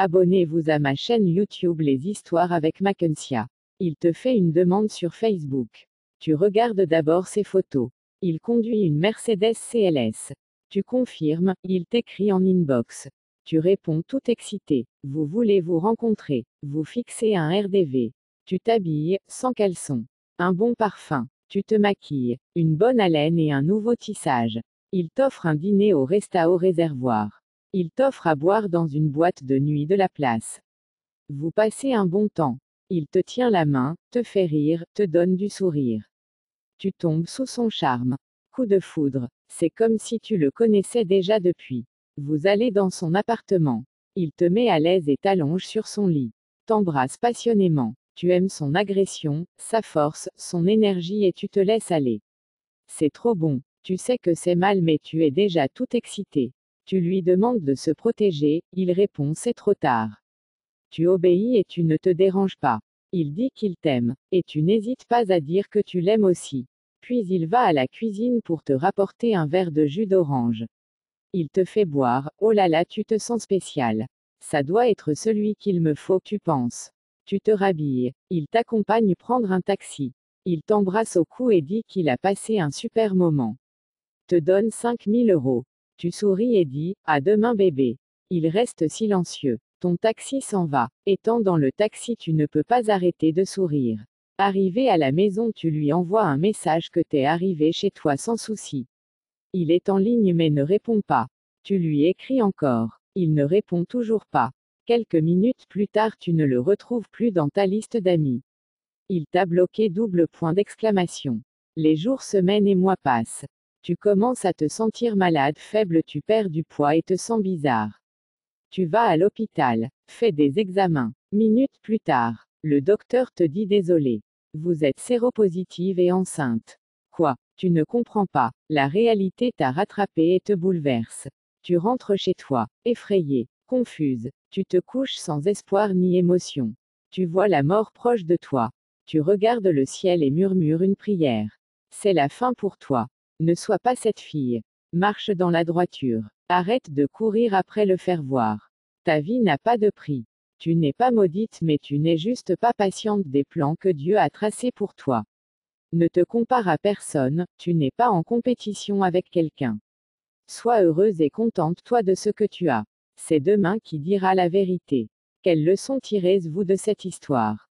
Abonnez-vous à ma chaîne YouTube Les Histoires avec Mackensia. Il te fait une demande sur Facebook. Tu regardes d'abord ses photos. Il conduit une Mercedes CLS. Tu confirmes, il t'écrit en inbox. Tu réponds tout excité. Vous voulez vous rencontrer. Vous fixez un RDV. Tu t'habilles, sans caleçon. Un bon parfum. Tu te maquilles. Une bonne haleine et un nouveau tissage. Il t'offre un dîner au Resta au réservoir. Il t'offre à boire dans une boîte de nuit de la place. Vous passez un bon temps. Il te tient la main, te fait rire, te donne du sourire. Tu tombes sous son charme. Coup de foudre. C'est comme si tu le connaissais déjà depuis. Vous allez dans son appartement. Il te met à l'aise et t'allonge sur son lit. T'embrasse passionnément. Tu aimes son agression, sa force, son énergie et tu te laisses aller. C'est trop bon. Tu sais que c'est mal mais tu es déjà tout excité. Tu lui demandes de se protéger, il répond c'est trop tard. Tu obéis et tu ne te déranges pas. Il dit qu'il t'aime, et tu n'hésites pas à dire que tu l'aimes aussi. Puis il va à la cuisine pour te rapporter un verre de jus d'orange. Il te fait boire, oh là là tu te sens spécial. Ça doit être celui qu'il me faut, tu penses. Tu te rhabilles. Il t'accompagne prendre un taxi. Il t'embrasse au cou et dit qu'il a passé un super moment. Te donne 5000 euros. Tu souris et dis, à demain bébé. Il reste silencieux. Ton taxi s'en va. Étant dans le taxi, tu ne peux pas arrêter de sourire. Arrivé à la maison, tu lui envoies un message que t'es arrivé chez toi sans souci. Il est en ligne mais ne répond pas. Tu lui écris encore. Il ne répond toujours pas. Quelques minutes plus tard, tu ne le retrouves plus dans ta liste d'amis. Il t'a bloqué double point d'exclamation. Les jours, semaines et mois passent. Tu commences à te sentir malade, faible, tu perds du poids et te sens bizarre. Tu vas à l'hôpital, fais des examens. Minutes plus tard, le docteur te dit désolé. Vous êtes séropositive et enceinte. Quoi Tu ne comprends pas? La réalité t'a rattrapé et te bouleverse. Tu rentres chez toi, effrayé, confuse. Tu te couches sans espoir ni émotion. Tu vois la mort proche de toi. Tu regardes le ciel et murmures une prière. C'est la fin pour toi. Ne sois pas cette fille. Marche dans la droiture. Arrête de courir après le faire voir. Ta vie n'a pas de prix. Tu n'es pas maudite mais tu n'es juste pas patiente des plans que Dieu a tracés pour toi. Ne te compare à personne, tu n'es pas en compétition avec quelqu'un. Sois heureuse et contente-toi de ce que tu as. C'est demain qui dira la vérité. Quelle leçon tirez-vous de cette histoire?